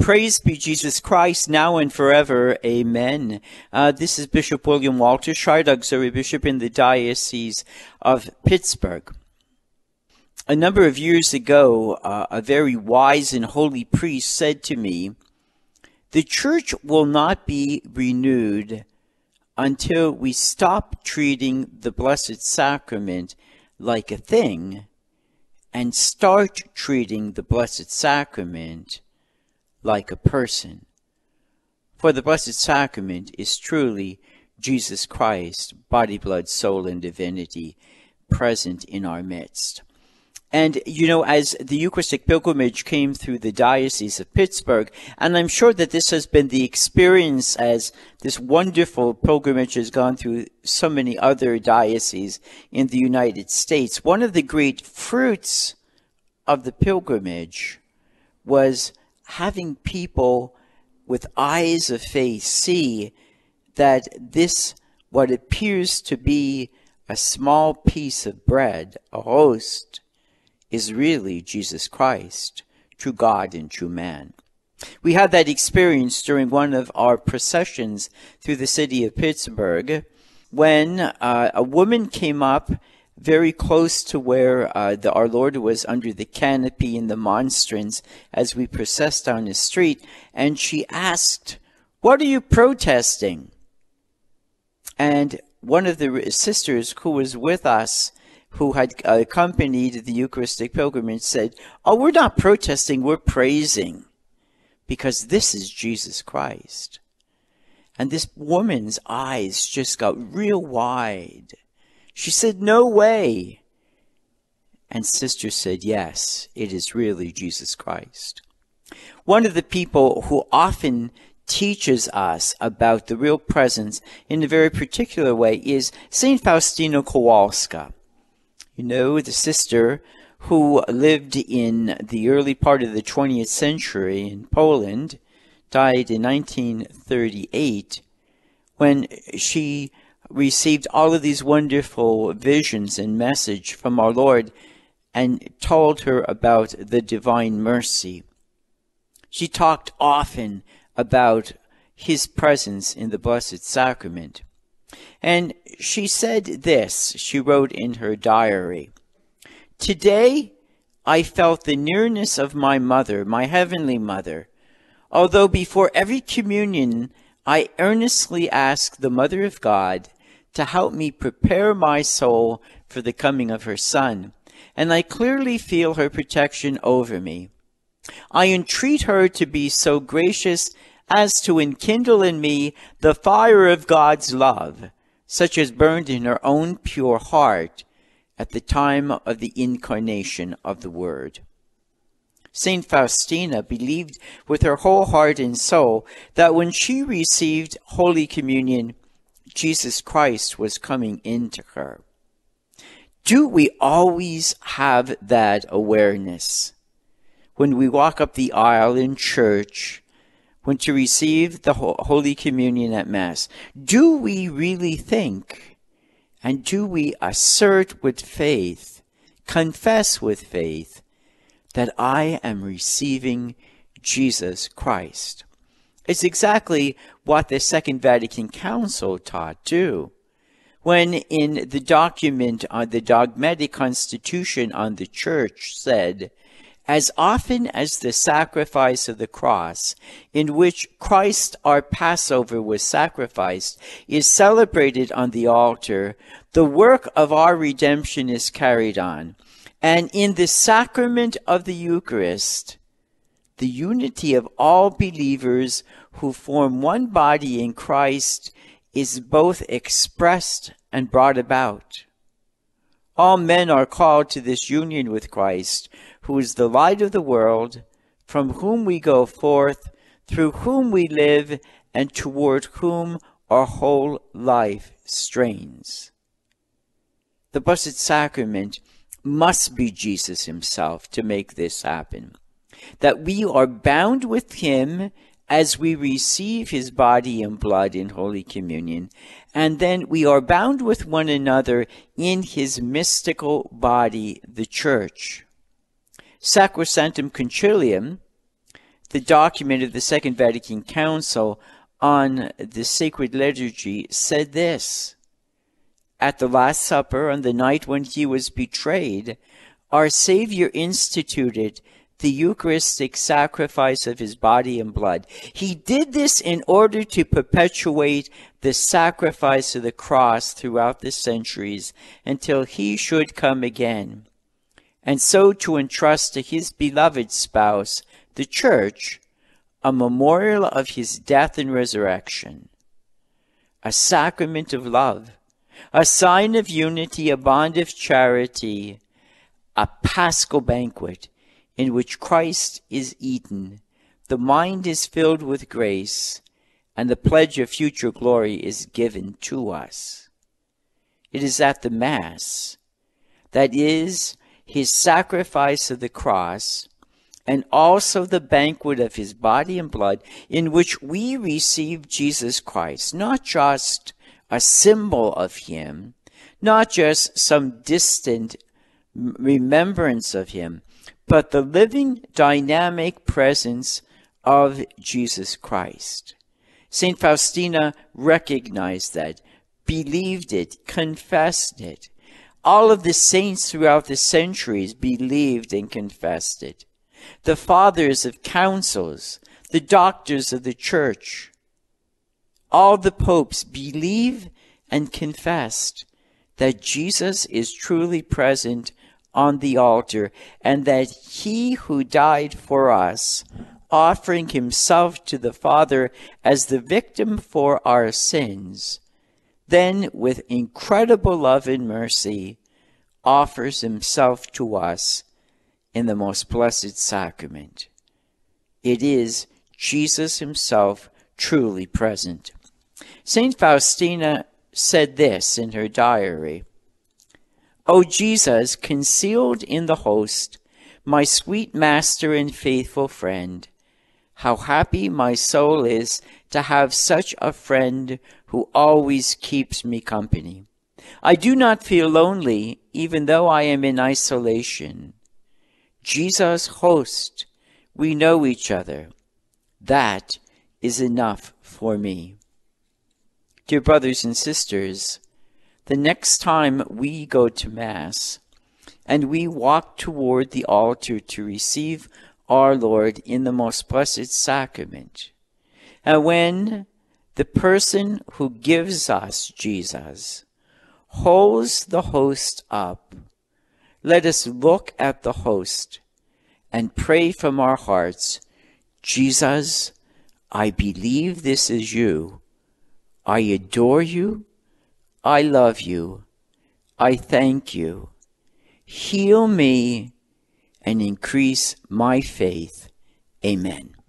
Praise be Jesus Christ, now and forever. Amen. Uh, this is Bishop William Waltersheid Auxiliary Bishop in the Diocese of Pittsburgh. A number of years ago, uh, a very wise and holy priest said to me, The church will not be renewed until we stop treating the Blessed Sacrament like a thing and start treating the Blessed Sacrament like a person. For the Blessed Sacrament is truly Jesus Christ, body, blood, soul, and divinity, present in our midst. And, you know, as the Eucharistic pilgrimage came through the Diocese of Pittsburgh, and I'm sure that this has been the experience as this wonderful pilgrimage has gone through so many other dioceses in the United States, one of the great fruits of the pilgrimage was having people with eyes of faith see that this, what appears to be a small piece of bread, a host, is really Jesus Christ, true God and true man. We had that experience during one of our processions through the city of Pittsburgh when uh, a woman came up very close to where uh, the, our Lord was under the canopy in the monstrance as we processed down the street, and she asked, What are you protesting? And one of the sisters who was with us, who had accompanied the Eucharistic pilgrimage, said, Oh, we're not protesting, we're praising, because this is Jesus Christ. And this woman's eyes just got real wide she said, No way. And sister said, Yes, it is really Jesus Christ. One of the people who often teaches us about the real presence in a very particular way is St. Faustina Kowalska. You know, the sister who lived in the early part of the 20th century in Poland, died in 1938, when she received all of these wonderful visions and message from our Lord and told her about the divine mercy. She talked often about his presence in the Blessed Sacrament. And she said this, she wrote in her diary Today I felt the nearness of my mother, my heavenly mother, although before every communion I earnestly ask the Mother of God to help me prepare my soul for the coming of her Son, and I clearly feel her protection over me. I entreat her to be so gracious as to enkindle in me the fire of God's love, such as burned in her own pure heart at the time of the incarnation of the Word. Saint Faustina believed with her whole heart and soul that when she received Holy Communion, Jesus Christ was coming into her. Do we always have that awareness? When we walk up the aisle in church, when to receive the Holy Communion at Mass, do we really think and do we assert with faith, confess with faith, that I am receiving Jesus Christ? It's exactly what the Second Vatican Council taught too. When in the document on the dogmatic constitution on the church said, as often as the sacrifice of the cross, in which Christ our Passover was sacrificed, is celebrated on the altar, the work of our redemption is carried on. And in the sacrament of the Eucharist, the unity of all believers who form one body in Christ is both expressed and brought about. All men are called to this union with Christ, who is the light of the world, from whom we go forth, through whom we live, and toward whom our whole life strains. The Blessed Sacrament must be Jesus Himself to make this happen. That we are bound with Him as we receive his body and blood in Holy Communion, and then we are bound with one another in his mystical body, the Church. Sacrosanctum Concilium, the document of the Second Vatican Council on the sacred liturgy said this At the Last Supper, on the night when he was betrayed, our Savior instituted the Eucharistic sacrifice of his body and blood. He did this in order to perpetuate the sacrifice of the cross throughout the centuries until he should come again, and so to entrust to his beloved spouse, the Church, a memorial of his death and resurrection, a sacrament of love, a sign of unity, a bond of charity, a paschal banquet in which Christ is eaten, the mind is filled with grace, and the pledge of future glory is given to us. It is at the Mass, that is, his sacrifice of the cross, and also the banquet of his body and blood, in which we receive Jesus Christ, not just a symbol of him, not just some distant remembrance of him, but the living, dynamic presence of Jesus Christ. St. Faustina recognized that, believed it, confessed it. All of the saints throughout the centuries believed and confessed it. The fathers of councils, the doctors of the church, all the popes believe and confessed that Jesus is truly present on the altar, and that he who died for us, offering himself to the Father as the victim for our sins, then with incredible love and mercy offers himself to us in the most blessed sacrament. It is Jesus himself truly present. St. Faustina said this in her diary O Jesus, concealed in the host, my sweet master and faithful friend, how happy my soul is to have such a friend who always keeps me company. I do not feel lonely, even though I am in isolation. Jesus, host, we know each other. That is enough for me. Dear brothers and sisters, the next time we go to Mass and we walk toward the altar to receive our Lord in the most blessed sacrament, and when the person who gives us Jesus holds the host up, let us look at the host and pray from our hearts, Jesus, I believe this is you. I adore you I love you. I thank you. Heal me and increase my faith. Amen.